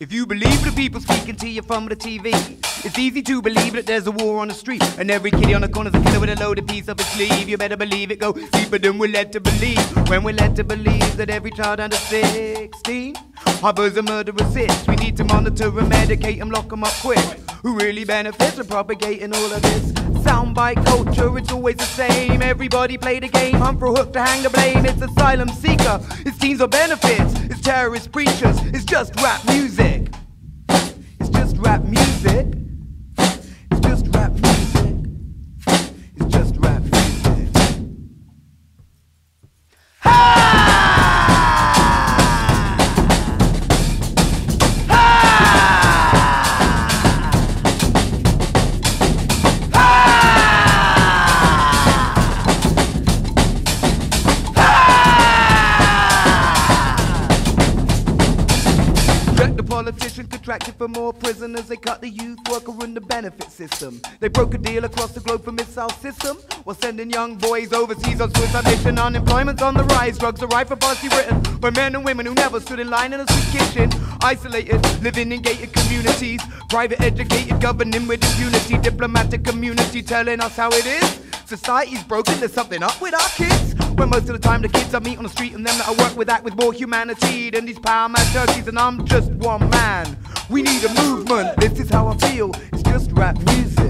If you believe the people speaking to you from the TV, it's easy to believe that there's a war on the street. And every kitty on the corner's a killer with a loaded piece of his sleeve. You better believe it, go deeper than we're led to believe. When we're led to believe that every child under 16 harbors a murderous itch. We need to monitor and medicate them, lock them up quick. Who really benefits from propagating all of this? Soundbite culture, it's always the same. Everybody play the game, hunt for a hook to hang the blame. It's asylum seeker, it's teams of benefits, it's terrorist preachers, it's just rap music. Politicians contracted for more prisoners. They cut the youth worker in the benefit system. They broke a deal across the globe for missile system while sending young boys overseas on suicide mission. Unemployment's on the rise. Drugs are rife for policy written for men and women who never stood in line in a street kitchen. Isolated, living in gated communities. Private educated, governing with impunity. Diplomatic community telling us how it is. Society's broken, there's something up with our kids. When most of the time the kids I meet on the street and them that I work with act with more humanity than these power mad turkeys, and I'm just one man. We need a movement, this is how I feel. It's just rap music.